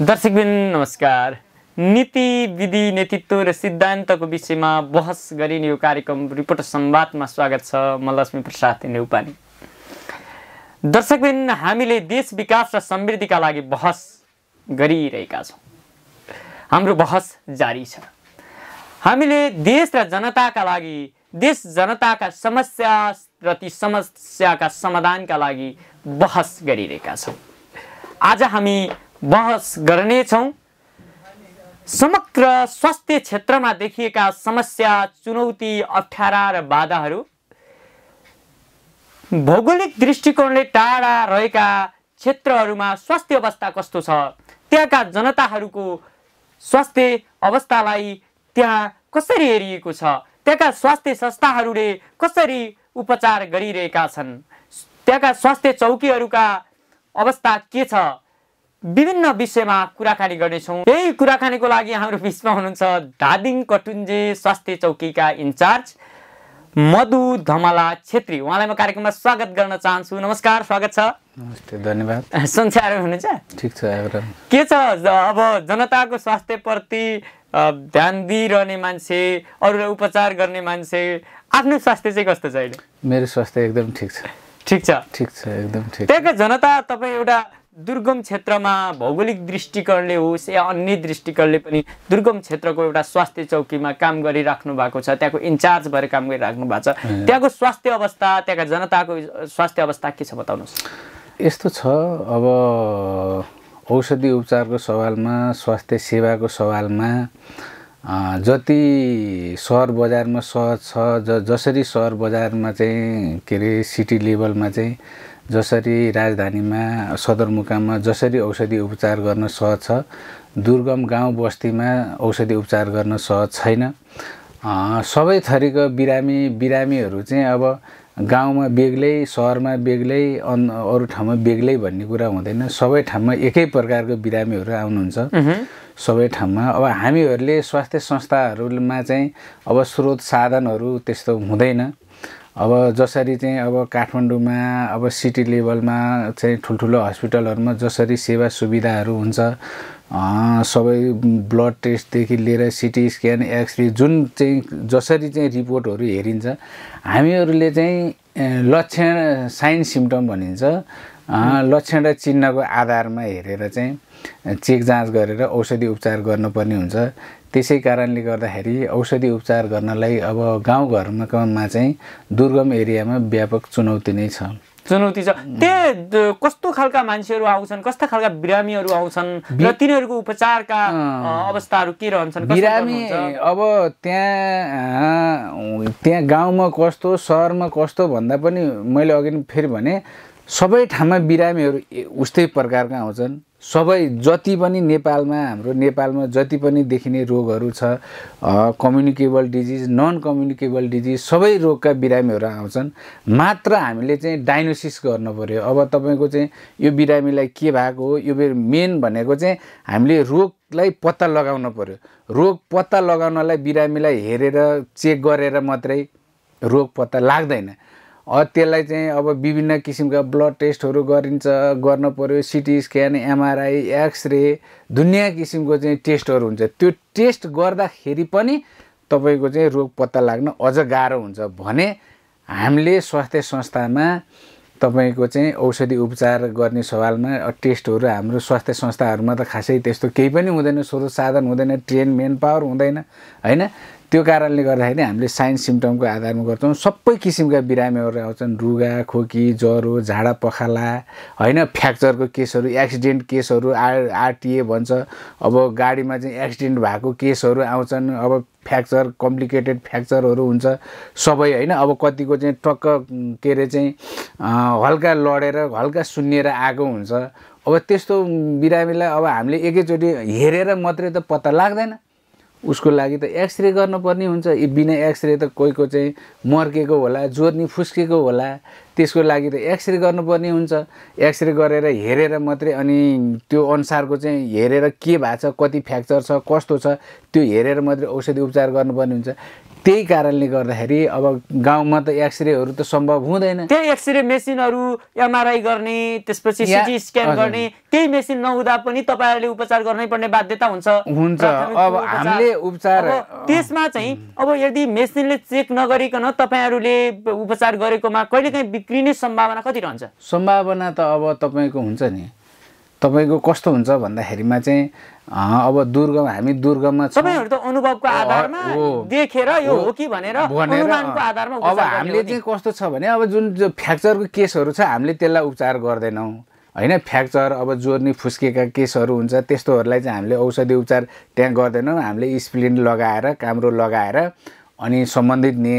दर्शकबिन नमस्कार। नीति विधि नेतृत्व र सिद्धान्तको विषयमा बहस गरिने यो कार्यक्रम रिपोर्ट संवादमा स्वागत छ म लक्ष्मी प्रसाद नेउपानी दर्शकबिन हामीले देश विकास र समृद्धिका लागि बहस गरिरहेका छौँ। हाम्रो बहस जारी छ। हामीले देश र जनताका लागि देश जनताका समस्या र ती समस्याका समाधानका लागि बहस गरिरहेका छौँ। आज हामी बहस गर्नेछौँ। समग्र स्वास्थ्य क्षेत्रमा देखिएका समस्या चुनौती अप्ठ्यारा र बाधाहरू भौगोलिक दृष्टिकोणले टाढा रहेका क्षेत्रहरूमा स्वास्थ्य अवस्था कस्तो छ त्यहाँका जनताहरूको स्वास्थ्य अवस्थालाई त्यहाँ कसरी हेरिएको छ त्यहाँका स्वास्थ्य संस्थाहरूले कसरी उपचार गरिरहेका छन् त्यहाँका स्वास्थ्य चौकीहरूका अवस्था के छ विभिन्न विषयमा कुराकानी गर्नेछौँ। यही कुराकानीको लागि हाम्रो बिचमा हुनुहुन्छ धादिङ कटुन्जे स्वास्थ्य चौकीका इन्चार्ज मधु धमला छेत्री। उहाँलाई म कार्यक्रममा स्वागत गर्न चाहन्छु। नमस्कार स्वागत छ। नमस्ते धन्यवाद। सन्चयार हुनुहुन्छ? ठिक छ के छ? अब जनताको स्वास्थ्यप्रति ध्यान दिइरहने मान्छे अरूलाई उपचार गर्ने मान्छे आफ्नो स्वास्थ्य चाहिँ कस्तो छ अहिले? मेरो स्वास्थ्य एकदम ठिक छ। ठिक छ। ठिक छ एकदम ठिक। त्यहाँका जनता तपाईँ एउटा दुर्गम क्षेत्रमा भौगोलिक दृष्टिकोणले होस् या अन्य दृष्टिकोणले पनि दुर्गम क्षेत्रको एउटा स्वास्थ्य चौकीमा काम गरिराख्नु भएको छ त्यहाँको इन्चार्ज भएर काम गरिराख्नु भएको छ। त्यहाँको स्वास्थ्य अवस्था त्यहाँका जनताको स्वास्थ्य अवस्था के छ बताउनुहोस्? यस्तो छ अब औषधि उपचारको सवालमा स्वास्थ्य सेवाको सवालमा जति सहर बजारमा सहज छ ज जसरी सहर बजारमा चाहिँ के अरे सिटी लेभलमा चाहिँ जसरी राजधानीमा सदरमुकाममा जसरी औषधि उपचार गर्न सहज छ दुर्गम गाउँ बस्तीमा औषधि उपचार गर्न सहज छैन। सबै थरीको बिरामी बिरामीहरू चाहिँ अब गाउँमा बेग्लै सहरमा बेग्लै अन अरू ठाउँमा बेग्लै भन्ने कुरा हुँदैन। सबै ठाउँमा एकै प्रकारको बिरामीहरू आउनुहुन्छ। सबै ठाउँमा अब हामीहरूले स्वास्थ्य संस्थाहरूमा चाहिँ अब स्रोत साधनहरू त्यस्तो हुँदैन। अब जसरी चाहिँ अब काठमाडौँमा अब सिटी लेभलमा चाहिँ ठुल्ठुलो हस्पिटलहरूमा जसरी सेवा सुविधाहरू हुन्छ सबै ब्लड टेस्टदेखि लिएर सिटी स्क्यान एक्सरे जुन चाहिँ जसरी चाहिँ रिपोर्टहरू हेरिन्छ हामीहरूले चाहिँ लक्षण साइन सिम्टम भनिन्छ लक्षण र चिन्हको आधारमा हेरेर चाहिँ चेक जाँच गरेर औषधि उपचार गर्नुपर्ने हुन्छ। त्यसै कारणले गर्दाखेरि औषधि उपचार गर्नलाई अब गाउँघरमा चाहिँ दुर्गम एरियामा व्यापक चुनौती नै छ। चुनौती छ। त्यहाँ कस्तो खालका मान्छेहरू आउँछन्? कस्ता खालका बिरामीहरू आउँछन्? र तिनीहरूको उपचारका अवस्थाहरू के रहन्छन्? बिरामी? अब त्यहाँ त्यहाँ गाउँमा कस्तो सहरमा कस्तो भन्दा पनि मैले अघि फेरि भने सबै ठाउँमा बिरामीहरू उस्तै प्रकारका आउँछन् सबै जति पनि नेपालमा हाम्रो नेपालमा जति पनि देखिने रोगहरू छ communicable disease non communicable disease सबै रोगका बिरामीहरू आउँछन्। मात्र हामीले चाहिँ डायग्नोसिस गर्नु पऱ्यो अब तपाईँको चाहिँ यो बिरामीलाई के भएको हो यो मेन भनेको चाहिँ हामीले रोगलाई पत्ता लगाउन पऱ्यो रोग पत्ता लगाउनलाई बिरामीलाई हेरेर चेक गरेर मात्रै रोग पत्ता लाग्दैन। त्यसलाई चाहिँ अब विभिन्न किसिमका ब्लड टेस्टहरू गरिन्छ गर्न पऱ्यो सिटी स्क्यान एमआरआई एक्सरे दुनियाँ किसिमको चाहिँ टेस्टहरू हुन्छ। त्यो टेस्ट गर्दाखेरि पनि तपाईँको चाहिँ रोग पत्ता लाग्न अझ गाह्रो हुन्छ भने हामीले स्वास्थ्य संस्थामा तपाईँको चाहिँ औषधि उपचार गर्ने सवालमा टेस्टहरू हाम्रो स्वास्थ्य संस्थाहरूमा त खासै त्यस्तो केही पनि हुँदैन स्रोत साधन हुँदैन ट्रेन मेन पावर हुँदैन होइन? त्यो कारणले गर्दाखेरि हामीले साइन्स सिम्टमको आधारमा गर्छौँ। सबै किसिमका बिरामीहरू आउँछन् रुगा खोकी ज्वरो झाडा पखाला होइन फ्र्याक्चरको केसहरू एक्सिडेन्ट केसहरू आर आरटिए भन्छ। अब गाडीमा चाहिँ एक्सिडेन्ट भएको केसहरू आउँछन् अब फ्र्याक्चर कम्प्लिकेटेड फ्र्याक्चरहरू हुन्छ। सबै होइन अब कतिको चाहिँ टक्क के अरे चाहिँ हल्का लडेर हल्का सुन्निएर आएको हुन्छ। अब त्यस्तो बिरामीलाई अब हामीले एकैचोटि हेरेर मात्रै त पत्ता लाग्दैन। उसको लागि त एक्सरे गर्नुपर्ने हुन्छ। बिना एक्सरे त कोहीको चाहिँ मर्केको होला जोर्नी फुस्केको होला। त्यसको लागि त एक्सरे गर्नुपर्ने हुन्छ एक्सरे गरेर हेरेर मात्रै अनि त्यो अनुसारको चाहिँ हेरेर के भएको छ कति फ्र्याक्चर छ कस्तो छ त्यो हेरेर मात्रै औषधि उपचार गर्नुपर्ने हुन्छ त्यही कारणले गर्दाखेरि अब गाउँमा त एक्सरेहरू त सम्भव हुँदैन त्यही एक्सरे मेसिनहरू एमआरआई गर्ने त्यसपछि सिटी स्क्यान। गर्ने केही मेसिन नहुँदा पनि तपाईँहरूले उपचार गर्नै पर्ने बाध्यता हुन्छ हुन्छ। अब। हामीले उपचार- त्यसमा चाहिँ अब यदि मेसिनले चेक नगरिकन तपाईँहरूले उपचार गरेकोमा कहिलेकाहीँ बिग्रिने सम्भावना कति रहन्छ? सम्भावना त अब तपाईँको हुन्छ नि। तपाईँको कस्तो हुन्छ भन्दाखेरिमा चाहिँ अब दुर्गम हामी दुर्गममा तपाईँहरू त अनुभवको आधारमा। देखेर यो हो। कि भनेर आधारमा अब हामीले। चाहिँ कस्तो छ भने अब जुन जो फ्र्याक्चरको केसहरू छ हामीले त्यसलाई उपचार गर्दैनौँ। होइन फ्र्याक्चर अब जोर्नी फुस्केका केसहरू हुन्छ त्यस्तोहरूलाई चाहिँ हामीले औषधि उपचार त्यहाँ गर्दैनौँ। हामीले स्प्लिन लगाएर काम्रो लगाएर अनि सम्बन्धित ने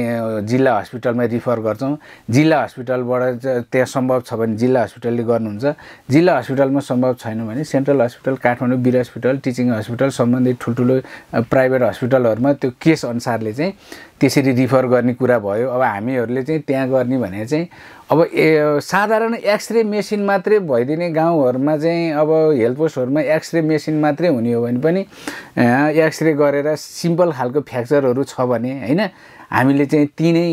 जिल्ला हस्पिटलमा रिफर गर्छौँ। जिल्ला हस्पिटलबाट त्यहाँ सम्भव छ भने जिल्ला हस्पिटलले गर्नुहुन्छ। जिल्ला हस्पिटलमा सम्भव छैन भने central hospital Kathmandu Bir hospital teaching hospital सम्बन्धित ठुल्ठुलो प्राइभेट हस्पिटलहरूमा त्यो केस अनुसारले चाहिँ त्यसरी रिफर गर्ने कुरा भयो। अब हामीहरूले चाहिँ त्यहाँ गर्ने भने चाहिँ अब ए साधारण एक्सरे मेसिन मात्रै भइदिने गाउँहरूमा चाहिँ अब हेल्थ पोस्टहरूमा एक्सरे मेसिन मात्रै हुने हो भने पनि एक्सरे गरेर सिम्पल खालको फ्र्याक्चरहरू छ भने होइन हामीले चाहिँ ती नै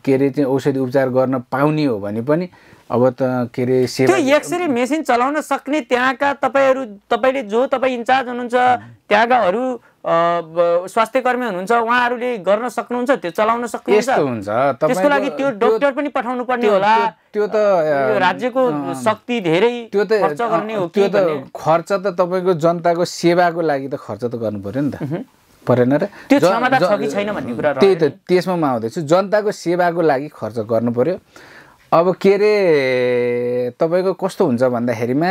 के अरे चाहिँ औषधि उपचार गर्न पाउने हो भने पनि अब त के अरे त्यो सेवा एक्सरे मेसिन चलाउन सक्ने त्यहाँका तपाईँहरू तपाईँले जो तपाईँ इन्चार्ज हुनुहुन्छ त्यहाँका अरू स्वास्थ्य कर्मी हुनुहुन्छ उहाँहरूले गर्न सक्नुहुन्छ त्यो चलाउन सक्नुहुन्छ। हुन्छ। त्यसको लागि त्यो डक्टर पनि पठाउनु पर्ने त्यो- होला। त्यो- त्यो त राज्यको शक्ति धेरै त्यो त खर्च गर्ने हो त्यो त खर्च त तपाईँको जनताको सेवाको लागि त खर्च त गर्नु पर्यो नि त। परेन र? त्यो ज- क्षमता ज- छ कि छैन भन्ने कुरा त्यही त त्यसमा म आउँदैछु। जनताको सेवाको लागि खर्च गर्नु पर्यो अब के अरे तपाईँको कस्तो हुन्छ भन्दाखेरिमा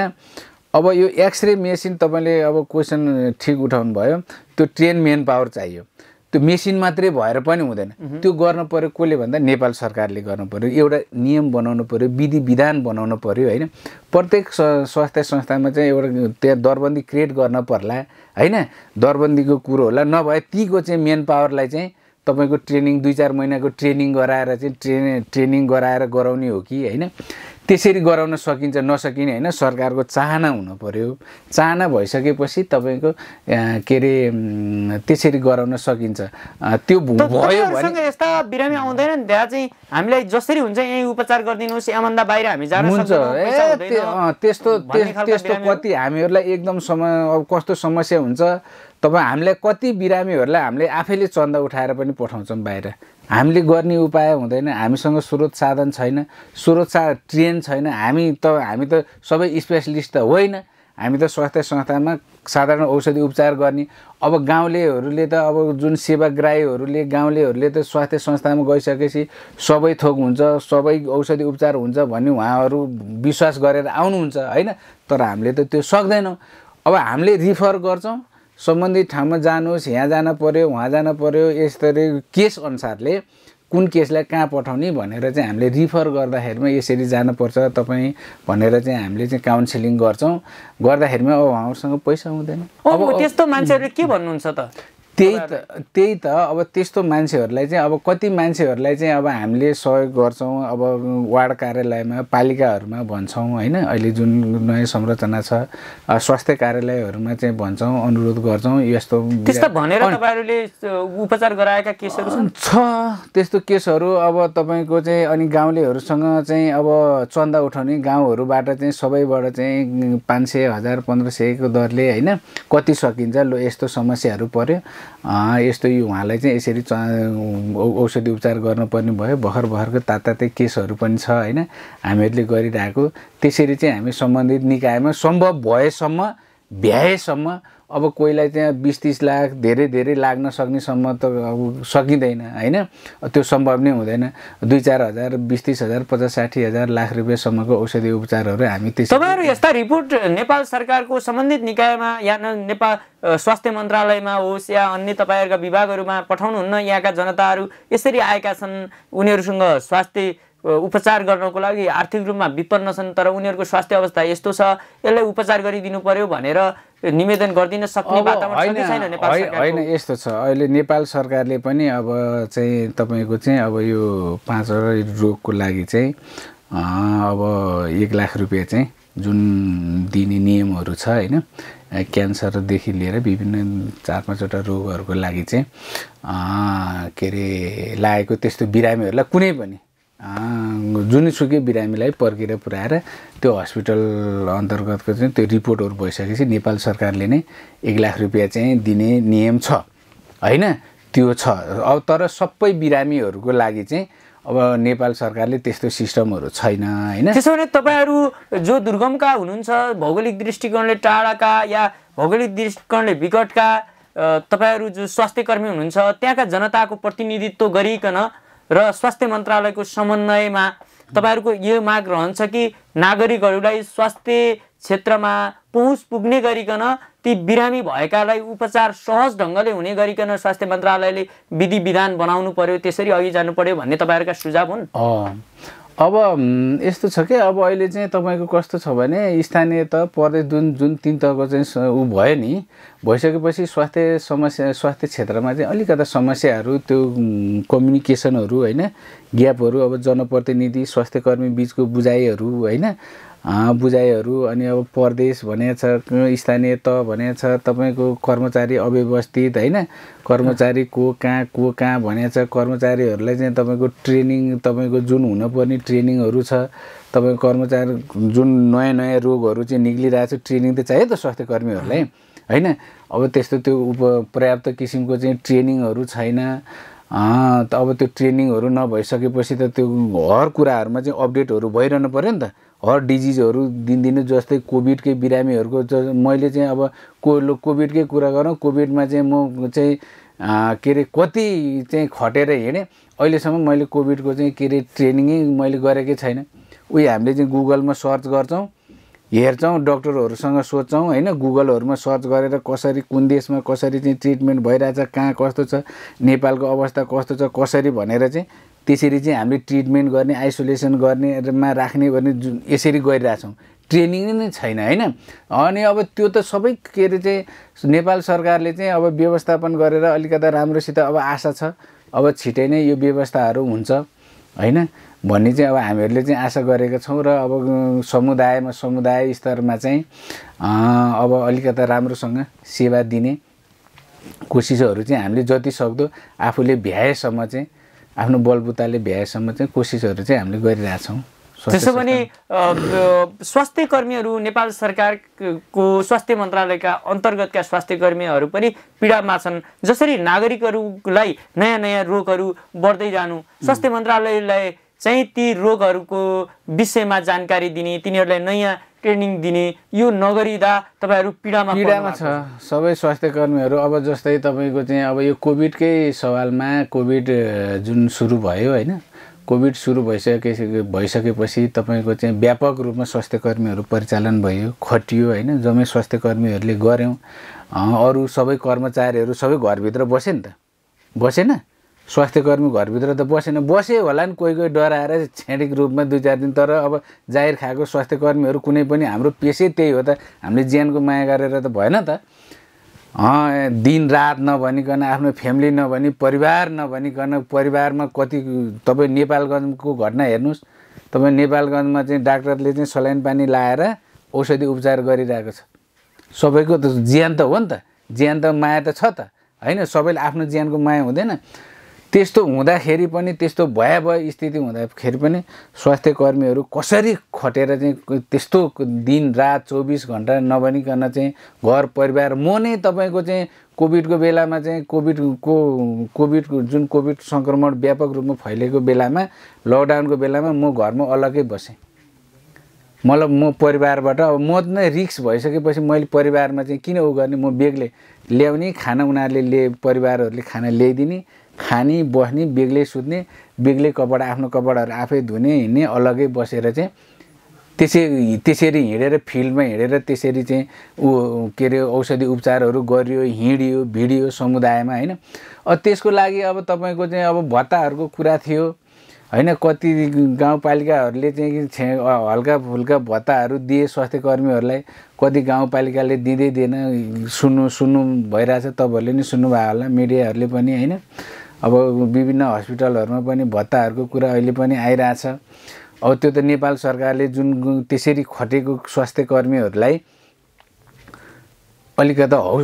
अब यो एक्सरे मेसिन तपाईँले अब क्वेसन ठिक उठाउनु भयो त्यो ट्रेन मेन पावर चाहियो। त्यो मेसिन मात्रै भएर पनि हुँदैन। त्यो गर्नु पर्यो कसले भन्दा नेपाल सरकारले गर्नु पर्यो। एउटा नियम बनाउनु पर्यो विधि विधान बनाउनु पर्यो होइन? प्रत्येक स- स्वास्थ्य संस्थामा चाहिँ एउटा त्यहाँ दरबन्दी क्रिएट गर्न पर्ला होइन? दरबन्दीको कुरो होला। नभए तीको चाहिँ मेन पावरलाई चाहिँ तपाईँको ट्रेनिङ दुई चार महिनाको ट्रेनिङ गराएर चाहिँ ट्रेन ट्रेनिङ गराएर गराउने हो कि होइन? त्यसरी गराउन सकिन्छ नसकिने होइन? सरकारको चाहना हुनु पर्यो। चाहना भइसकेपछि तपाईँको के अरे त्यसरी गराउन सकिन्छ। त्यो भयो भने यस्ता बिरामी आउँदैन नि त्यहाँ चाहिँ हामीलाई जसरी हुन्छ यहीँ उपचार गरिदिनुहोस् यहाँभन्दा बाहिर हामी जान हुन्छ। त्यस्तो त्यस्तो। कति हामीहरूलाई एकदम समय अब कस्तो समस्या हुन्छ तपाईँ हामीलाई कति बिरामीहरूलाई हामीले आफैले चन्दा उठाएर पनि पठाउँछौँ बाहिर। हामीले गर्ने उपाय हुँदैन हामीसँग स्रोत साधन छैन स्रोत सा ट्रेन छैन हामी त हामी त सबै स्पेसलिस्ट त होइन। हामी त स्वास्थ्य संस्थामा साधारण औषधि उपचार गर्ने। अब गाउँलेहरूले त अब जुन सेवाग्राहीहरूले गाउँलेहरूले त स्वास्थ्य संस्थामा गइसकेपछि सबै थोक हुन्छ सबै औषधि उपचार हुन्छ भन्ने उहाँहरू विश्वास गरेर आउनुहुन्छ होइन? तर हामीले त त्यो सक्दैनौँ। अब हामीले रिफर गर्छौँ सम्बन्धित ठाउँमा जानुहोस् यहाँ जान पर्यो उहाँ जान पर्यो यसरी केस अनुसारले कुन केसलाई कहाँ पठाउने भनेर चाहिँ हामीले रिफर गर्दाखेरिमा यसरी जानुपर्छ तपाईँ भनेर चाहिँ हामीले चाहिँ काउन्सिलिङ गर्छौँ। गर्दाखेरिमा अब उहाँहरूसँग पैसा हुँदैन। अब त्यस्तो मान्छेहरूले के भन्नुहुन्छ त? त्यही त त्यही त। अब त्यस्तो मान्छेहरूलाई चाहिँ अब कति मान्छेहरूलाई चाहिँ अब हामीले सहयोग गर्छौँ अब वार्ड कार्यालयमा पालिकाहरूमा भन्छौँ होइन? अहिले जुन नयाँ संरचना छ स्वास्थ्य कार्यालयहरूमा चाहिँ भन्छौँ अनुरोध गर्छौँ यस्तो त्यस्तो भनेर तपाईँहरूले उपचार गराएका केसहरू छ त्यस्तो केसहरू। अब तपाईँको चाहिँ अनि गाउँलेहरूसँग चाहिँ अब चन्दा उठाउने गाउँहरूबाट चाहिँ सबैबाट चाहिँ पाँच सय हजार पन्ध्र सयको दरले होइन? कति सकिन्छ लो यस्तो समस्याहरू पऱ्यो यस्तो उहाँलाई चाहिँ यसरी औषधि उपचार गर्नुपर्ने भयो। भर्खर भर्खरको तातातै केसहरू पनि छ होइन? हामीहरूले गरिरहेको। त्यसरी चाहिँ हामी सम्बन्धित निकायमा सम्भव भएसम्म भ्याएसम्म अब कोहीलाई त्यहाँ बिस तिस लाख धेरै धेरै लाग्न सक्नेसम्म त अब सकिँदैन होइन? त्यो सम्भव नै हुँदैन। दुई चार हजार बिस तिस हजार पचास साठी हजार लाख रुपियाँसम्मको औषधि उपचारहरू हामी त्यसरी तपाईँहरू यस्ता रिपोर्ट नेपाल सरकारको सम्बन्धित निकायमा या नेपाल स्वास्थ्य मन्त्रालयमा होस् या अन्य तपाईँहरूका विभागहरूमा पठाउनुहुन्न यहाँका जनताहरू यसरी आएका छन् उनीहरूसँग स्वास्थ्य उपचार गर्नको लागि आर्थिक रूपमा विपन्न छन् तर उनीहरूको स्वास्थ्य अवस्था यस्तो छ यसलाई उपचार गरिदिनु पर्यो भनेर निवेदन गरिदिन सक्ने वातावरण छैन नेपाल होइन यस्तो छ। अहिले नेपाल सरकारले पनि अब चाहिँ तपाईँको चाहिँ अब यो पाँचवटा रोगको लागि चाहिँ अब एक लाख रुपियाँ चाहिँ जुन दिने नियमहरू छ होइन क्यान्सरदेखि लिएर विभिन्न चार पाँचवटा रोगहरूको लागि चाहिँ के अरे लागेको त्यस्तो बिरामीहरूलाई कुनै पनि जुनसुकै बिरामीलाई पर्खेर पुऱ्याएर त्यो हस्पिटल अन्तर्गतको चाहिँ त्यो रिपोर्टहरू भइसकेपछि नेपाल सरकारले नै एक लाख रुपियाँ चाहिँ दिने नियम छ। होइन? त्यो छ। अब तर सबै बिरामीहरूको लागि चाहिँ अब नेपाल सरकारले त्यस्तो सिस्टमहरू छैन होइन? त्यसो भने तपाईँहरू जो दुर्गमका हुनुहुन्छ भौगोलिक दृष्टिकोणले टाढाका या भौगोलिक दृष्टिकोणले विकटका तपाईँहरू जो स्वास्थ्य कर्मी हुनुहुन्छ त्यहाँका जनताको प्रतिनिधित्व गरिकन र स्वास्थ्य मन्त्रालयको समन्वयमा तपाईँहरूको यो माग रहन्छ कि नागरिकहरूलाई स्वास्थ्य क्षेत्रमा पहुँच पुग्ने गरिकन ती बिरामी भएकालाई उपचार सहज ढङ्गले हुने गरिकन स्वास्थ्य मन्त्रालयले विधि विधान बनाउनु पर्यो त्यसरी अघि जानु पर्यो भन्ने तपाईँहरूका सुझाव हुन्? अब यस्तो छ कि? अब अहिले चाहिँ तपाईँको कस्तो छ भने स्थानीय त प्रदेश जुन जुन तिन तहको चाहिँ ऊ भयो नि भइसकेपछि स्वास्थ्य समस्या स्वास्थ्य क्षेत्रमा चाहिँ अलिकता समस्याहरू त्यो कम्युनिकेसनहरू होइन ग्यापहरू अब जनप्रतिनिधि स्वास्थ्य कर्मी बिचको बुझाइहरू होइन बुझाइहरू अनि अब परदेश भनेको छ स्थानीय त भनेको छ तपाईँको कर्मचारी अव्यवस्थित होइन? कर्मचारी को कहाँ को कहाँ भनेको छ कर्मचारीहरूलाई चाहिँ तपाईँको ट्रेनिङ तपाईँको जुन हुनुपर्ने ट्रेनिङहरू छ तपाईँको कर्मचारी जुन नयाँ नयाँ रोगहरू चाहिँ निक्लिरहेको छ ट्रेनिङ त चाहियो त स्वास्थ्य कर्मीहरूलाई होइन? अब त्यस्तो त्यो उप पर्याप्त किसिमको चाहिँ ट्रेनिङहरू छैन। अब त्यो ट्रेनिङहरू नभइसकेपछि त त्यो हर कुराहरूमा चाहिँ अपडेटहरू भइरहनु पऱ्यो नि त। हर डिजिजहरू दिनदिनै जस्तै कोभिडकै बिरामीहरूको मैले चाहिँ अब को कोभिडकै कुरा गरौँ कोभिडमा चाहिँ म चाहिँ के अरे कति चाहिँ खटेर हिँडेँ अहिलेसम्म मैले कोभिडको चाहिँ के अरे ट्रेनिङै मैले गरेकै छैन। उयो हामीले चाहिँ गुगलमा सर्च गर्छौँ हेर्छौँ डक्टरहरूसँग सोध्छौँ होइन गुगलहरूमा सर्च गरेर कसरी कुन देशमा कसरी चाहिँ ट्रिटमेन्ट भइरहेछ कहाँ कस्तो छ नेपालको अवस्था कस्तो छ कसरी भनेर चाहिँ त्यसरी चाहिँ हामीले ट्रिटमेन्ट गर्ने आइसोलेसन गर्नेमा राख्ने गर्ने जुन यसरी गरिरहेछौँ। ट्रेनिङ नै छैन होइन? अनि अब त्यो त सबै के अरे चाहिँ नेपाल सरकारले चाहिँ अब व्यवस्थापन गरेर अलिकता राम्रोसित अब आशा छ। अब छिटै नै यो व्यवस्थाहरू हुन्छ होइन? भन्ने चाहिँ अब हामीहरूले चाहिँ आशा गरेका छौँ र अब समुदायमा समुदाय स्तरमा चाहिँ अब अलिकता राम्रोसँग सेवा दिने कोसिसहरू चाहिँ हामीले जति सक्दो आफूले भ्याएसम्म चाहिँ आफ्नो बलबुताले भ्याएसम्म चाहिँ कोसिसहरू चाहिँ हामीले गरिरहेछौँ। त्यसो भने स्वास्थ्य कर्मीहरू नेपाल सरकारको स्वास्थ्य मन्त्रालयका अन्तर्गतका स्वास्थ्य कर्मीहरू पनि पीडामा छन्। जसरी नागरिकहरूलाई नयाँ नयाँ रोगहरू बढ्दै जानु स्वास्थ्य मन्त्रालयलाई चाहिँ ती रोगहरूको विषयमा जानकारी दिने तिनीहरूलाई नयाँ ट्रेनिङ दिने यो नगरिँदा तपाईँहरू पीडामा पीडामा छ। सबै स्वास्थ्य कर्मीहरू अब जस्तै तपाईँको चाहिँ अब यो कोभिडकै सवालमा कोभिड जुन सुरु भयो होइन कोभिड सुरु भइसके भइसकेपछि तपाईँको चाहिँ व्यापक रूपमा स्वास्थ्य कर्मीहरू परिचालन भयो खटियो होइन जम्मै स्वास्थ्य कर्मीहरूले गऱ्यौँ अरू सबै कर्मचारीहरू सबै घरभित्र बसे नि त। बसेन? स्वास्थ्य कर्मी घरभित्र त बसेन। बसे होला नि कोही कोही डराएर छेडिक रूपमा दुई चार दिन। तर अब जाहिर खाएको स्वास्थ्य कर्मीहरू कुनै पनि हाम्रो पेसै त्यही हो त। हामीले ज्यानको माया गरेर त भएन त। दिन रात नभनिकन आफ्नो फ्यामिली नभनी परिवार नभनिकन परिवारमा कति तपाईँ नेपालगञ्जको घटना हेर्नुहोस्। तपाईँ नेपालगञ्जमा चाहिँ डाक्टरले चाहिँ सलाइन पानी लाएर औषधि उपचार गरिरहेको छ। सबैको त ज्यान त हो नि त। ज्यान त माया त छ त। होइन सबैले आफ्नो ज्यानको माया हुँदैन। त्यस्तो हुँदाखेरि पनि त्यस्तो भयावह स्थिति हुँदाखेरि पनि स्वास्थ्य कर्मीहरू कसरी खटेर चाहिँ त्यस्तो दिन रात चौबिस घन्टा नभनिकन चाहिँ घर परिवार म नै तपाईँको चाहिँ कोभिडको बेलामा चाहिँ कोभिडको कोभिडको जुन कोभिड सङ्क्रमण व्यापक रूपमा फैलिएको बेलामा लकडाउनको बेलामा म घरमा अलग्गै बसेँ। मलाई म परिवारबाट अब म नै रिक्स भइसकेपछि मैले परिवारमा चाहिँ किन उ गर्ने म बेग्लै ल्याउने खाना उनीहरूले ले परिवारहरूले खाना ल्याइदिने खाने बस्ने बेग्लै सुत्ने बेग्लै कपडा आफ्नो कपडाहरू आफै धुने हिँड्ने अलग्गै बसेर चाहिँ त्यसरी त्यसरी हिँडेर फिल्डमा हिँडेर त्यसरी चाहिँ ऊ के अरे औषधि उपचारहरू गरियो हिँडियो भिडियो समुदायमा होइन? त्यसको लागि अब तपाईँको चाहिँ अब भत्ताहरूको कुरा थियो होइन? कति गाउँपालिकाहरूले चाहिँ छे हल्का फुल्का भत्ताहरू दिए स्वास्थ्य कर्मीहरूलाई कति गाउँपालिकाले दिँदै दिएन सुन्नु सुन्नु भइरहेछ तपाईँहरूले नि सुन्नुभयो होला मिडियाहरूले पनि होइन? अब विभिन्न हस्पिटलहरूमा पनि भत्ताहरूको कुरा अहिले पनि आइरहेछ। अब त्यो त नेपाल सरकारले जुन त्यसरी खटेको स्वास्थ्य कर्मीहरूलाई अलिकता हौ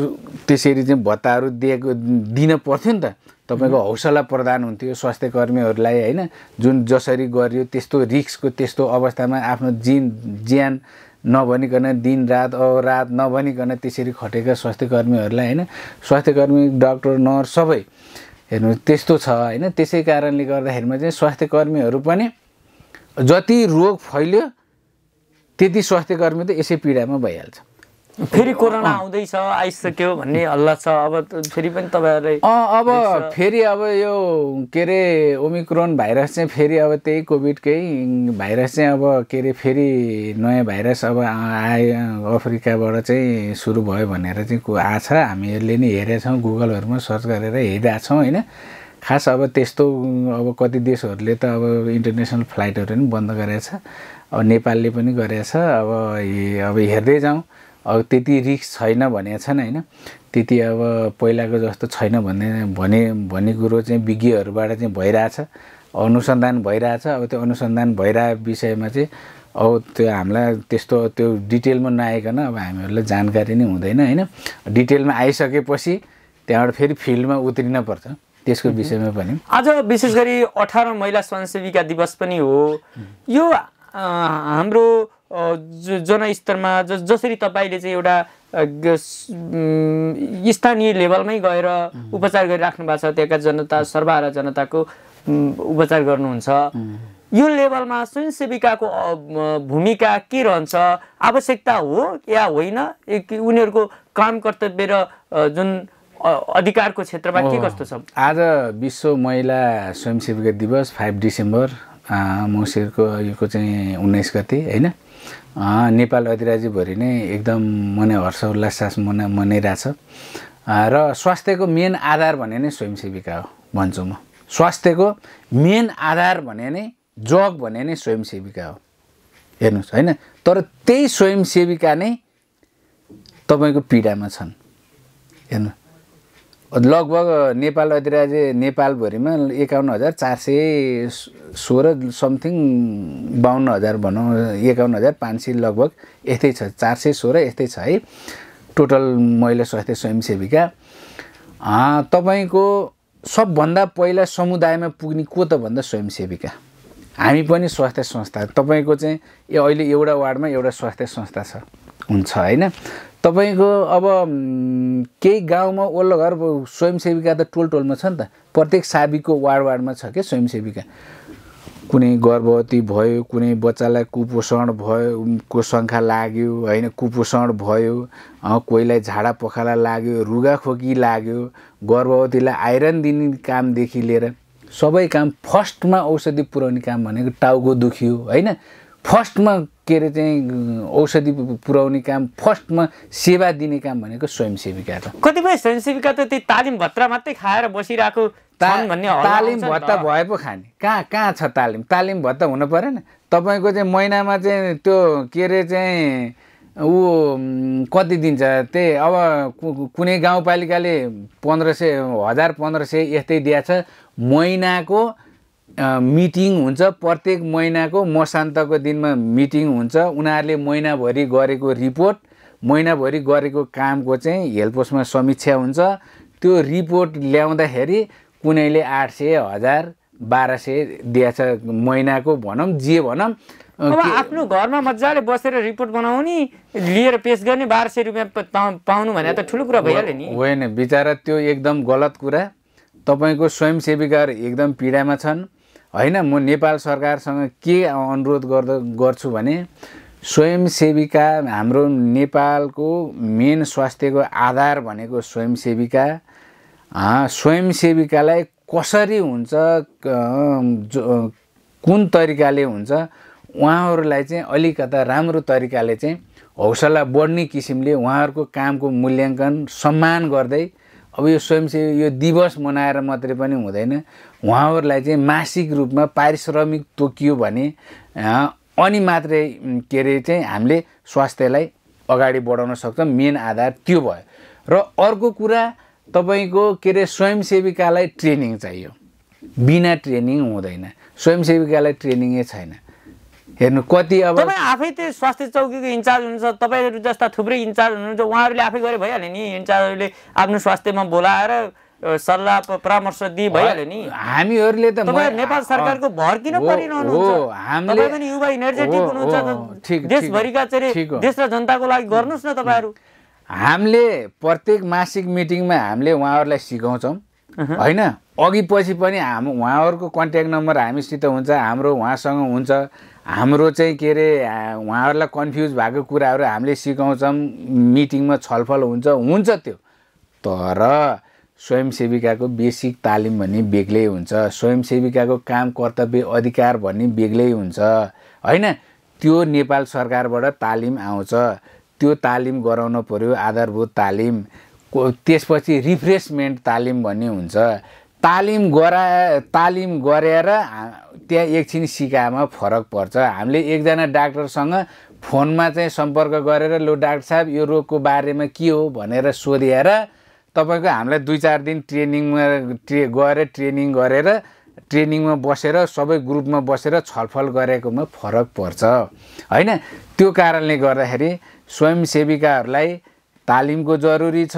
त्यसरी चाहिँ भत्ताहरू दिएको दिन पर्थ्यो नि त। तपाईँको हौसला प्रदान हुन्थ्यो स्वास्थ्य कर्मीहरूलाई होइन। जुन जसरी गरियो त्यस्तो रिक्सको त्यस्तो अवस्थामा आफ्नो जिन ज्यान नभनिकन दिन रात रात नभनिकन त्यसरी खटेका स्वास्थ्य कर्मीहरूलाई होइन। स्वास्थ्य कर्मी डक्टर नर्स सबै हेर्नु त्यस्तो छ होइन? त्यसै कारणले गर्दाखेरिमा चाहिँ स्वास्थ्य कर्मीहरू पनि जति रोग फैल्यो त्यति स्वास्थ्य कर्मी त यसै पीडामा भइहाल्छ। फेरि कोरोना आउँदैछ आइसक्यो भन्ने हल्ला छ। अब फेरि पनि तपाईँहरूलाई अब फेरि अब यो के अरे ओमिक्रोन भाइरस चाहिँ फेरि अब त्यही कोभिडकै भाइरस चाहिँ अब के अरे फेरि नयाँ भाइरस अब आयो अफ्रिकाबाट चाहिँ सुरु भयो भनेर चाहिँ आछ। हामीहरूले नि हेरेछौँ गुगलहरूमा सर्च गरेर हेरिरहेको छौँ होइन? खास अब त्यस्तो अब कति देशहरूले त अब इन्टरनेसनल फ्लाइटहरू पनि बन्द गरेछ। अब नेपालले पनि गरेछ। अब अब हेर्दै जाउँ। अब त्यति रिक्स छैन भनेको छन् होइन त्यति अब पहिलाको जस्तो छैन भन्ने भने भन्ने कुरो चाहिँ विज्ञहरूबाट चाहिँ भइरहेछ अनुसन्धान भइरहेछ। अब त्यो अनुसन्धान भइरहेको विषयमा चाहिँ अब त्यो हामीलाई त्यस्तो त्यो डिटेलमा नआइकन अब हामीहरूलाई जानकारी नै हुँदैन होइन। डिटेलमा आइसकेपछि त्यहाँबाट फेरि फिल्डमा उत्रिन पर्छ त्यसको विषयमा पनि। आज विशेष गरी अठार महिला स्वयंसेविका दिवस पनि हो। यो हाम्रो जनस्तरमा ज जसरी तपाईँले चाहिँ एउटा स्थानीय लेभलमै गएर उपचार गरिराख्नु भएको छ त्यहाँका जनता सर्वहारा जनताको उपचार गर्नुहुन्छ। यो लेभलमा स्वयंसेविकाको भूमिका के रहन्छ? आवश्यकता हो या होइन? उनीहरूको काम कर्तव्य र जुन अधिकारको क्षेत्रमा के कस्तो छ? आज विश्व महिला स्वयंसेविका दिवस फाइभ डिसेम्बर। मङ्सिरको यो चाहिँ उन्नाइस गते होइन? नेपाल अधिराज्यभरि नै एकदम मनै हर्ष उल्लास सास मना मनाइरहेछ। र स्वास्थ्यको मेन आधार भने नै स्वयंसेविका हो भन्छु म। स्वास्थ्यको मेन आधार भने नै जग भने नै स्वयंसेविका हो। हेर्नुहोस् होइन? तर त्यही स्वयंसेविका नै तपाईँको पीडामा छन्। हेर्नु लगभग नेपाल अधिराज्य नेपालभरिमा एकाउन्न हजार चार सय सोह्र समथिङ बाहन्न हजार भनौँ एकाउन्न हजार पाँच सय लगभग यस्तै छ चार सय सोह्र यस्तै छ है। टोटल महिला स्वास्थ्य स्वयंसेविका। तपाईँको सबभन्दा पहिला समुदायमा पुग्ने को त भन्दा स्वयंसेविका? हामी पनि स्वास्थ्य संस्था तपाईँको चाहिँ अहिले एउटा वार्डमा एउटा स्वास्थ्य संस्था छ हुन्छ होइन? तपाईँको अब केही गाउँमा वल्लो घर स्वयंसेविका त टोल टोलमा छ नि त। प्रत्येक साबीको वार्ड वार्डमा छ क्या स्वयंसेविका? कुनै गर्भवती भयो कुनै बच्चालाई कुपोषण भयो को सङ्ख्या लाग्यो होइन कुपोषण भयो कोहीलाई झाडा पखाला लाग्यो रुगाखोकी लाग्यो गर्भवतीलाई आइरन दिने कामदेखि लिएर सबै काम फर्स्टमा औषधि पुर्याउने काम भनेको टाउको दुख्यो होइन? फर्स्टमा के अरे चाहिँ औषधि पुर्याउने काम फर्स्टमा सेवा दिने काम भनेको स्वयंसेविका त कतिपय स्वयंसेविका त त्यही तालिम भत्रा मात्रै खाएर बसिरहेको तालिम भत्ता भए पो खाने। कहाँ कहाँ छ तालिम? तालिम भत्ता हुनु परेन। तपाईँको चाहिँ महिनामा चाहिँ त्यो के अरे चाहिँ ऊ कति दिन्छ त्यही अब कुनै गाउँपालिकाले पन्ध्र सय हजार पन्ध्र सय यस्तै दिएछ महिनाको मिटिङ हुन्छ। प्रत्येक महिनाको मसान्तको दिनमा मिटिङ हुन्छ। उनीहरूले महिनाभरि गरेको रिपोर्ट महिनाभरि गरेको कामको चाहिँ हेल्पोसमा समीक्षा हुन्छ। त्यो रिपोर्ट ल्याउँदाखेरि कुनैले आठ सय हजार बाह्र सय दिएछ महिनाको भनौँ जे भनौँ अब आफ्नो घरमा मजाले बसेर रिपोर्ट बनाउने लिएर पेस गर्ने बाह्र सय रुपियाँ पाउनु भने त ठुलो कुरा भइहाल्यो नि। होइन बिचरा त्यो एकदम गलत कुरा। तपाईँको स्वयंसेविकाहरू एकदम पीडामा छन्। होइन म नेपाल सरकारसँग के अनुरोध गर्दा गर्छु भने स्वयंसेविका हाम्रो नेपालको मेन स्वास्थ्यको आधार भनेको स्वयंसेविका स्वयंसेविकालाई कसरी हुन्छ कुन तरिकाले हुन्छ उहाँहरूलाई चाहिँ अलिकता राम्रो तरिकाले चाहिँ हौसला बढ्ने किसिमले उहाँहरूको कामको मूल्याङ्कन सम्मान गर्दै अब यो स्वयंसेवी यो दिवस मनाएर मात्रै पनि हुँदैन। उहाँहरूलाई चाहिँ मासिक रूपमा पारिश्रमिक तोकियो भने अनि मात्रै के अरे चाहिँ हामीले स्वास्थ्यलाई अगाडि बढाउन सक्छौँ। मेन आधार त्यो भयो। र अर्को कुरा तपाईँको के अरे स्वयंसेविकालाई ट्रेनिङ चाहियो। बिना ट्रेनिङ हुँदैन। स्वयंसेविकालाई ट्रेनिङै छैन। हेर्नु कति अब तपाईँ आफै त्यो स्वास्थ्य चौकीको इन्चार्ज हुनुहुन्छ तपाईँहरू जस्ता थुप्रै इन्चार्ज हुनुहुन्छ उहाँहरूले आफै गरे भइहाल्यो नि? इन्चार्जहरूले आफ्नो स्वास्थ्यमा बोलाएर सल्लाह परामर्श दिई भइहाल्यो नि? हामीहरूले त नेपाल सरकारको भर किन पनि युवा इनर्जेटिक हुनुहुन्छ देशभरिका चाहिँ हो। देश र जनताको लागि गर्नुहोस् न तपाईँहरू। हामीले प्रत्येक मासिक मिटिङमा हामीले उहाँहरूलाई सिकाउँछौँ होइन? अघि पछि पनि हाम उहाँहरूको कन्ट्याक्ट नम्बर हामीसित हुन्छ हाम्रो उहाँसँग हुन्छ। हाम्रो चाहिँ के अरे उहाँहरूलाई कन्फ्युज भएको कुराहरू हामीले सिकाउँछौँ। मिटिङमा छलफल हुन्छ हुन्छ त्यो। तर स्वयंसेविकाको बेसिक तालिम भन्ने बेग्लै हुन्छ। स्वयंसेविकाको काम कर्तव्य अधिकार भन्ने बेग्लै हुन्छ। होइन? त्यो नेपाल सरकारबाट तालिम आउँछ। त्यो तालिम गराउन पर्यो आधारभूत तालिम। त्यसपछि रिफ्रेसमेन्ट तालिम भन्ने हुन्छ। तालिम गरा तालिम गरेर त्यहाँ एकछिन सिकाएमा फरक पर्छ। हामीले एकजना डाक्टरसँग फोनमा चाहिँ सम्पर्क गरेर लो डाक्टर साहब यो रोगको बारेमा के हो? भनेर सोधेर तपाईँको हामीलाई दुई चार दिन ट्रेनिङमा ट्रे गएर ट्रेनिङ गरेर ट्रेनिङमा बसेर सबै ग्रुपमा बसेर छलफल गरेकोमा फरक पर्छ। होइन? त्यो कारणले गर्दाखेरि स्वयंसेविकाहरूलाई तालिमको जरुरी छ।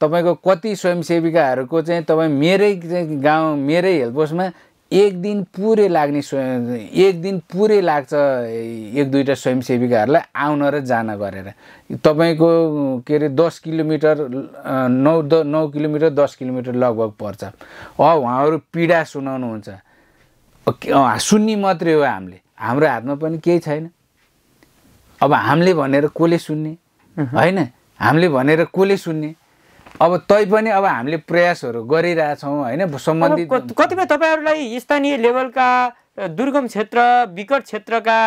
तपाईँको कति स्वयंसेविकाहरूको चाहिँ तपाईँ मेरै चाहिँ गाउँ मेरै हेल्पोसमा एक दिन पुरै लाग्ने स्वयं एक दिन पुरै लाग्छ एक दुईवटा स्वयंसेविकाहरूलाई आउन र जान गरेर। तपाईँको के अरे दस किलोमिटर नौ द नौ किलोमिटर दस किलोमिटर लगभग पर्छ। उहाँहरू पीडा सुनाउनुहुन्छ। सुन्ने मात्रै हो हामीले। हाम्रो हातमा पनि केही छैन। अब हामीले भनेर कसले सुन्ने? होइन? हामीले भनेर कसले सुन्ने? अब तैपनि अब हामीले प्रयासहरू गरिरहेछौँ होइन? सम्बन्धित कतिपय तपाईँहरूलाई स्थानीय लेभलका दुर्गम क्षेत्र विकट क्षेत्रका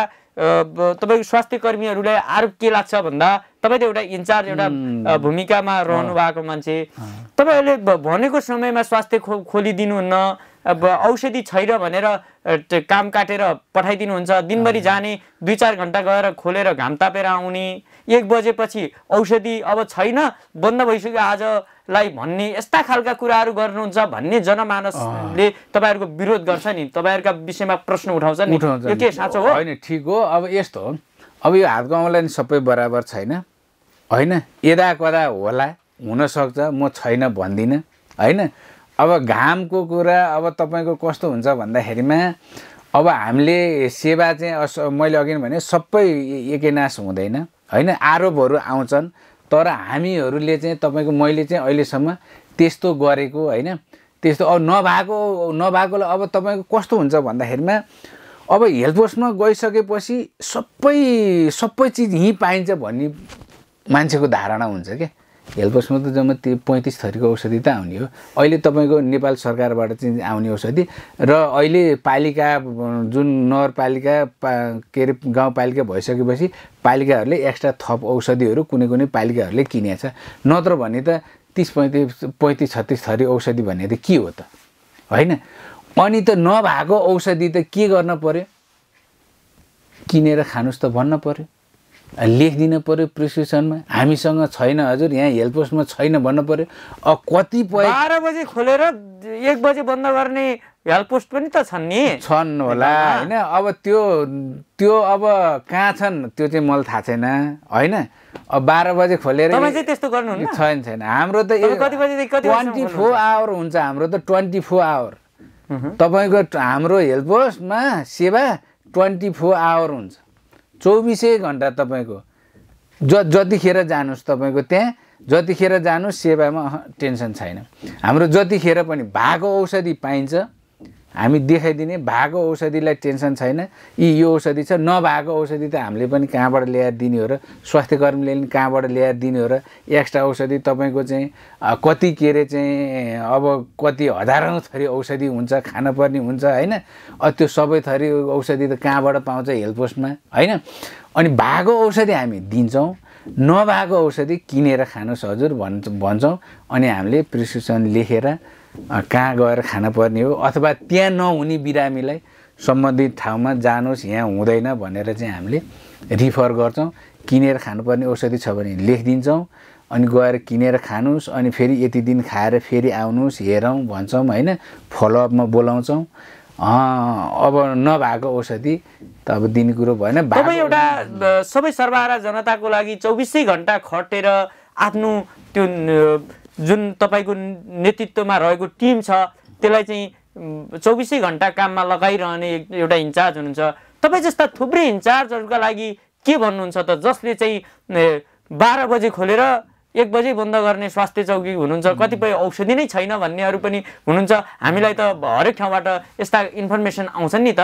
तपाईँको स्वास्थ्य कर्मीहरूलाई आरोप के लाग्छ भन्दा तपाईँ त एउटा इन्चार्ज एउटा भूमिकामा रहनु भएको मान्छे तपाईँहरूले भनेको समयमा स्वास्थ्य खो खोलिदिनुहुन्न अब औषधि छैन भनेर काम काटेर पठाइदिनुहुन्छ। दिनभरि जाने दुई चार घन्टा गएर खोलेर घाम तापेर आउने। एक बजेपछि औषधि अब छैन बन्द भइसक्यो आजलाई भन्ने यस्ता खालका कुराहरू गर्नुहुन्छ भन्ने जनमानसले तपाईँहरूको विरोध गर्छ नि। तपाईँहरूका विषयमा प्रश्न उठाउँछ नि। यो के साँचो हो? होइन ठिक हो। अब यस्तो हो। अब यो हातको औँला नि सबै बराबर छैन। होइन? यदा कदा होला हुनसक्छ। म छैन भन्दिनँ। होइन? अब घामको कुरा अब तपाईँको कस्तो हुन्छ भन्दाखेरिमा अब हामीले सेवा चाहिँ मैले अघि भने सबै एकैनाश हुँदैन होइन? आरोपहरू आउँछन् तर हामीहरूले चाहिँ तपाईँको मैले चाहिँ अहिलेसम्म त्यस्तो गरेको होइन? त्यस्तो अब नभएको नभएकोलाई अब तपाईँको कस्तो हुन्छ भन्दाखेरिमा अब हेल्थ पोस्टमा गइसकेपछि सबै सबै चिज यहीँ पाइन्छ भन्ने मान्छेको धारणा हुन्छ क्या हेल्थ पोस्टमा त जम्मा त्यो पैँतिस थरीको औषधि त आउने हो। अहिले तपाईँको नेपाल सरकारबाट चाहिँ आउने औषधि र अहिले पालिका जुन नगरपालिका पा के अरे गाउँपालिका भइसकेपछि पालिकाहरूले एक्स्ट्रा थप औषधिहरू कुनै कुनै पालिकाहरूले किनेको छ नत्र भने त तिस पैँतिस पैँतिस छत्तिस थरी औषधि भन्ने त के हो त? होइन? अनि त नभएको औषधि त के गर्न पर्यो? किनेर खानुहोस् त भन्न पर्यो। लेखिदिन पर्यो प्रिस्क्रिप्सनमा? हामीसँग छैन हजुर यहाँ हेल्थ पोस्टमा छैन भन्न अब कतिपय बाह्र बजे खोलेर एक बजे बन्द गर्ने हेल्प पोस्ट पनि त छन् नि। छन् होला होइन? अब त्यो त्यो अब कहाँ छन्? त्यो चाहिँ मलाई थाहा छैन होइन? अब बाह्र बजे खोलेर त्यस्तो गर्नुहुन्न? छैन छैन। हाम्रो त ट्वेन्टी फोर आवर हुन्छ हाम्रो त ट्वेन्टी फोर आवर। तपाईँको हाम्रो हेल्प पोस्टमा सेवा ट्वेन्टी फोर आवर हुन्छ। चौबिसै घन्टा तपाईँको ज जतिखेर जानुहोस् तपाईँको त्यहाँ जतिखेर जानुहोस् सेवामा टेन्सन छैन। हाम्रो जतिखेर पनि भएको औषधि पाइन्छ हामी देखाइदिने भएको औषधिलाई टेन्सन छैन। यी यो औषधि छ नभएको औषधि त हामीले पनि कहाँबाट ल्याएर दिने हो र? स्वास्थ्य कर्मीले पनि कहाँबाट ल्याएर दिने हो र? एक्स्ट्रा औषधि तपाईँको चाहिँ कति के अरे चाहिँ अब कति हजारौँ थरी औषधि हुन्छ खानुपर्ने हुन्छ होइन? त्यो सबै थरी औषधि त कहाँबाट पाउँछ हेल्थ पोस्टमा होइन? अनि भएको औषधि हामी दिन्छौँ नभएको औषधि किनेर खानुहोस् हजुर भन्छ भन्छौँ। अनि हामीले प्रिस्क्रिप्सन लेखेर कहाँ गएर खानुपर्ने हो? अथवा त्यहाँ नहुने बिरामीलाई सम्बन्धित ठाउँमा जानुहोस् यहाँ हुँदैन भनेर चाहिँ हामीले रिफर गर्छौँ। किनेर खानुपर्ने औषधि छ भने लेखिदिन्छौँ अनि गएर किनेर खानुहोस् अनि फेरि यति दिन खाएर फेरि आउनुहोस् हेरौँ भन्छौँ होइन? फलोअपमा बोलाउँछौँ। अब नभएको औषधि त अब दिने कुरो भएन। तपाईँ एउटा सबै सर्वहारा जनताको लागि चौबिसै घन्टा खटेर आफ्नो त्यो जुन तपाईँको नेतृत्वमा रहेको टिम छ त्यसलाई चाहिँ चौबिसै घन्टा काममा लगाइरहने एउटा इन्चार्ज हुनुहुन्छ। तपाईँ जस्ता थुप्रै इन्चार्जहरूका लागि के भन्नुहुन्छ त जसले चाहिँ बाह्र बजे खोलेर एक बजे बन्द गर्ने स्वास्थ्य चौकी हुनुहुन्छ। कतिपय औषधि नै छैन भन्नेहरू पनि हुनुहुन्छ। हामीलाई त हरेक ठाउँबाट यस्ता इन्फर्मेसन आउँछन् नि त।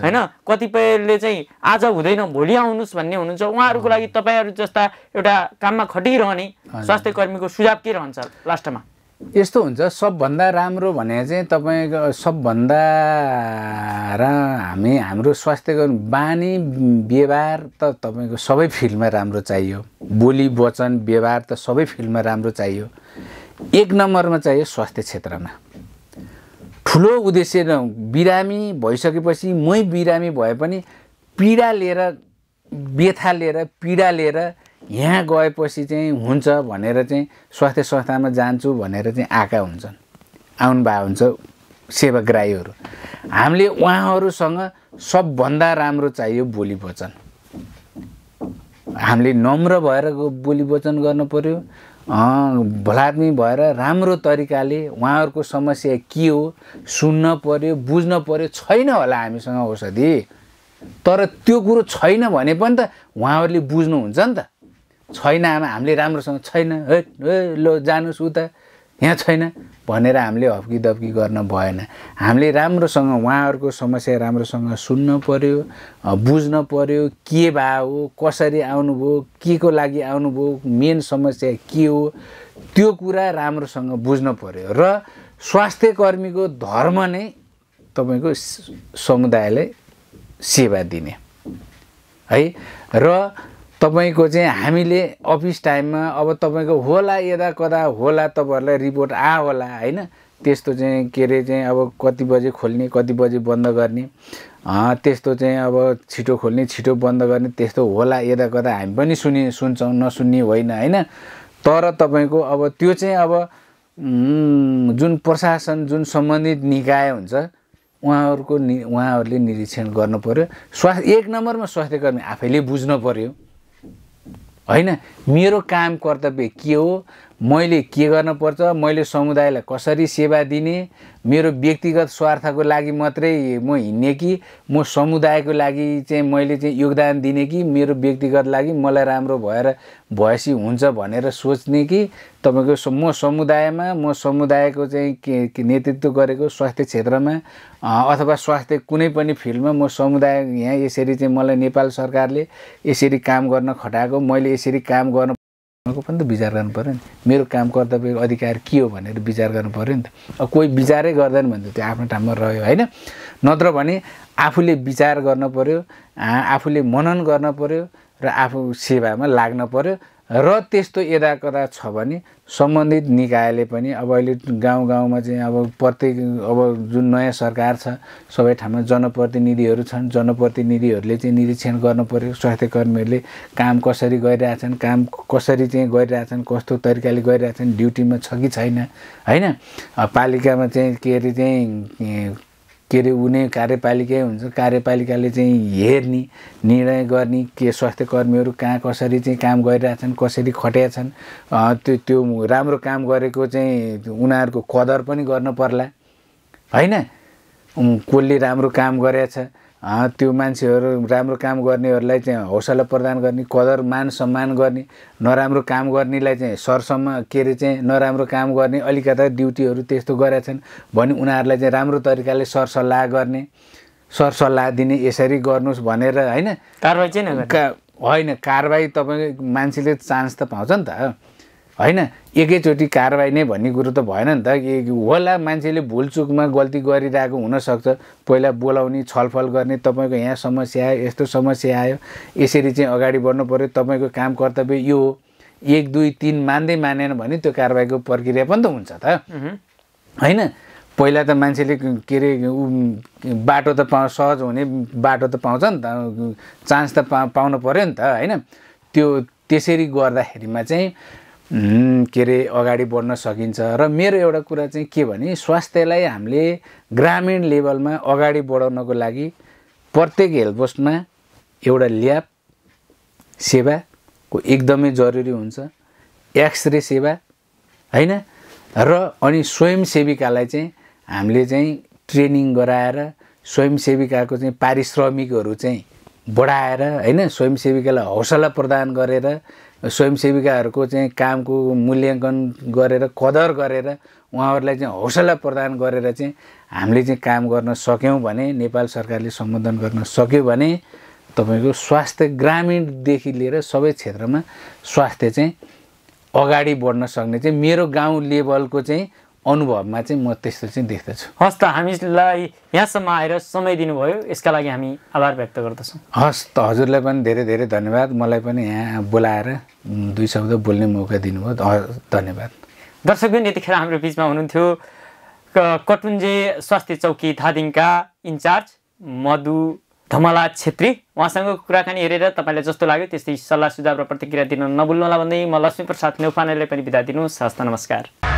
होइन? कतिपयले चाहिँ आज हुँदैन भोलि आउनुहोस् भन्ने हुनुहुन्छ। उहाँहरूको लागि तपाईँहरू जस्ता एउटा काममा खटिरहने स्वास्थ्य कर्मीको सुझाव के रहन्छ लास्टमा? यस्तो हुन्छ सबभन्दा राम्रो भने चाहिँ तपाईँको सबभन्दा रा हामी हाम्रो स्वास्थ्यको बानी व्यवहार त तपाईँको सबै फिल्डमा राम्रो चाहियो। बोली वचन व्यवहार त सबै फिल्डमा राम्रो चाहियो। एक नम्बरमा चाहियो स्वास्थ्य क्षेत्रमा। ठुलो उद्देश्य बिरामी भइसकेपछि मै बिरामी भए पनि पीडा लिएर व्यथा लिएर पीडा लिएर यहाँ गएपछि चाहिँ हुन्छ भनेर चाहिँ स्वास्थ्य संस्थामा जान्छु भनेर चाहिँ आएका हुन्छन्। आउनुभएको हुन्छ सेवाग्राहीहरू। हामीले उहाँहरूसँग सबभन्दा राम्रो चाहियो बोली वचन हामीले नम्र भएर बोली वचन गर्नु पऱ्यो अँ, भलाद्मी भएर राम्रो तरिकाले उहाँहरूको समस्या के हो सुन्न पऱ्यो बुझ्न पऱ्यो छैन होला हामीसँग औषधि। तर त्यो कुरो छैन भने पनि त उहाँहरूले बुझ्नुहुन्छ नि त। छैन आमा हामीले राम्रोसँग छैन। हे लो जानुहोस् उता। यहाँ छैन भनेर हामीले हप्की दप्की गर्न भएन। हामीले राम्रोसँग उहाँहरूको समस्या राम्रोसँग सुन्न पर्यो अ, बुझ्न पर्यो के भए हो कसरी आउनुभयो के को लागि आउनुभयो मेन समस्या के हो त्यो कुरा राम्रोसँग बुझ्न पर्यो। र स्वास्थ्य कर्मीको धर्म नै तपाईँको समुदायलाई सेवा दिने। है र तपाईँको चाहिँ हामीले अफिस टाइममा अब तपाईँको होला यदा कदा होला तपाईँहरूलाई रिपोर्ट आ होला होइन? त्यस्तो चाहिँ के अरे चाहिँ अब कति बजे खोल्ने कति बजे बन्द गर्ने त्यस्तो चाहिँ अब छिटो खोल्ने छिटो बन्द गर्ने त्यस्तो होला यदा कदा हामी पनि सुनि सुन्छौँ नसुन्ने होइन होइन? तर तपाईँको अब त्यो चाहिँ अब जुन प्रशासन जुन सम्बन्धित निकाय हुन्छ उहाँहरूको नि उहाँहरूले निरीक्षण गर्नु पऱ्यो स्वास्थ्य एक नम्बरमा स्वास्थ्य कर्मी आफैले बुझ्नु पऱ्यो होइन मेरो काम कर्तव्य के हो मैले के गर्नुपर्छ? मैले समुदायलाई कसरी सेवा दिने? मेरो व्यक्तिगत स्वार्थको लागि मात्रै म हिँड्ने कि? म समुदायको लागि चाहिँ मैले चाहिँ योगदान दिने कि? मेरो व्यक्तिगत लागि मलाई राम्रो भएर भएपछि हुन्छ भनेर सोच्ने कि? तपाईँको म समुदायमा म समुदायको चाहिँ के नेतृत्व गरेको स्वास्थ्य क्षेत्रमा अथवा स्वास्थ्य कुनै पनि फिल्डमा म समुदाय यहाँ यसरी चाहिँ मलाई नेपाल सरकारले यसरी काम गर्न खटाएको मैले यसरी काम गर्न को पनि त विचार गर्नु पऱ्यो नि। मेरो काम कर्तव्य अधिकार के हो भनेर विचार गर्नु पऱ्यो नि त। अब कोही विचारै गर्दैन भने त त्यो आफ्नो ठाउँमा रह्यो होइन? नत्र भने आफूले विचार गर्न पऱ्यो आफूले मनन गर्न पऱ्यो र आफू सेवामा लाग्न पऱ्यो। र त्यस्तो यदा कदा छ भने सम्बन्धित निकायले पनि अब अहिले गाउँ गाउँमा चाहिँ अब प्रत्येक अब जुन नयाँ सरकार छ सबै ठाउँमा जनप्रतिनिधिहरू छन्। जनप्रतिनिधिहरूले चाहिँ निरीक्षण गर्नु पऱ्यो स्वास्थ्य कर्मीहरूले काम कसरी गरिरहेछन् काम कसरी चाहिँ गरिरहेछन् कस्तो तरिकाले गरिरहेछन् ड्युटीमा छ कि छैन होइन? पालिकामा चाहिँ के अरे चाहिँ के अरे उनी कार्यपालिकै हुन्छ कार्यपालिकाले चाहिँ हेर्ने निर्णय गर्ने के स्वास्थ्य कर्मीहरू कहाँ कसरी चाहिँ काम गरिरहेछन् कसरी खटिया छन् अँ, त्यो त्यो राम्रो काम गरेको चाहिँ उनीहरूको कदर पनि गर्न पर्ला। होइन? कसले राम्रो काम गरेछ? त्यो मान्छेहरू राम्रो काम गर्नेहरूलाई चाहिँ हौसला प्रदान गर्ने कदर मान सम्मान गर्ने नराम्रो काम गर्नेलाई चाहिँ सरसम्म के अरे चाहिँ नराम्रो काम गर्ने अलिकता ड्युटीहरू त्यस्तो गरेछन् भने उनीहरूलाई चाहिँ राम्रो तरिकाले सरसल्लाह गर्ने सरसल्लाह दिने यसरी गर्नुहोस् भनेर होइन? कारवाही चाहिँ होइन कारवाही तपाईँको मान्छेले चान्स त पाउँछ नि त। होइन एकैचोटि कारवाही नै भन्ने कुरो त भएन नि त। होला मान्छेले भुलचुकमा गल्ती गरिरहेको हुनसक्छ। पहिला बोलाउने छलफल गर्ने तपाईँको यहाँ समस्या आयो यस्तो समस्या आयो। यसरी चाहिँ अगाडि बढ्नु पऱ्यो तपाईँको काम कर्तव्य यो हो। एक दुई तिन मान्दै मानेन भने त्यो कारवाहीको प्रक्रिया पनि त हुन्छ त। होइन पहिला त मान्छेले के अरे बाटो त पाउ सहज हुने बाटो त पाउँछ नि त। चान्स त पा पाउनु पऱ्यो नि त होइन। त्यो त्यसरी गर्दाखेरिमा चाहिँ के अरे अगाडि बढ्न सकिन्छ। र मेरो एउटा कुरा चाहिँ के भने स्वास्थ्यलाई हामीले ग्रामीण लेभलमा अगाडि बढाउनको लागि प्रत्येक हेल्थ पोस्टमा एउटा ल्याब सेवाको एकदमै जरुरी हुन्छ। एक्सरे सेवा होइन? र अनि स्वयंसेविकालाई चाहिँ हामीले चाहिँ ट्रेनिङ गराएर स्वयंसेविकाको चाहिँ पारिश्रमिकहरू चाहिँ बढाएर होइन? स्वयंसेविकालाई हौसला प्रदान गरेर स्वयंसेविकाहरूको चाहिँ कामको मूल्याङ्कन गरेर कदर गरेर उहाँहरूलाई चाहिँ हौसला प्रदान गरेर चाहिँ हामीले चाहिँ काम गर्न सक्यौँ भने नेपाल सरकारले सम्बोधन गर्न सक्यो भने तपाईँको स्वास्थ्य ग्रामीणदेखि लिएर सबै क्षेत्रमा स्वास्थ्य चाहिँ अगाडि बढ्न सक्ने चाहिँ मेरो गाउँ लेभलको चाहिँ अनुभवमा चाहिँ म त्यस्तो चाहिँ देख्दछु। हस् त हामीलाई यहाँसम्म आएर समय दिनुभयो। यसका लागि हामी आभार व्यक्त गर्दछौँ। हस् त हजुरलाई पनि धेरै धेरै धन्यवाद। मलाई पनि यहाँ बोलाएर दुई शब्द बोल्ने मौका दिनुभयो। धन्यवाद। दर्शकबिन यतिखेर हाम्रो बिचमा हुनुहुन्थ्यो कटुन्जे स्वास्थ्य चौकी धादिङका इन्चार्ज मधु धमला छेत्री। उहाँसँग कुराकानी हेरेर तपाईँलाई जस्तो लाग्यो त्यस्तै सल्लाह सुझाव र प्रतिक्रिया दिन नभुल्नुहोला भन्दै म लक्ष्मी प्रसाद नेउपानेलाई पनि बिदा दिनुहोस्। हस्त नमस्कार।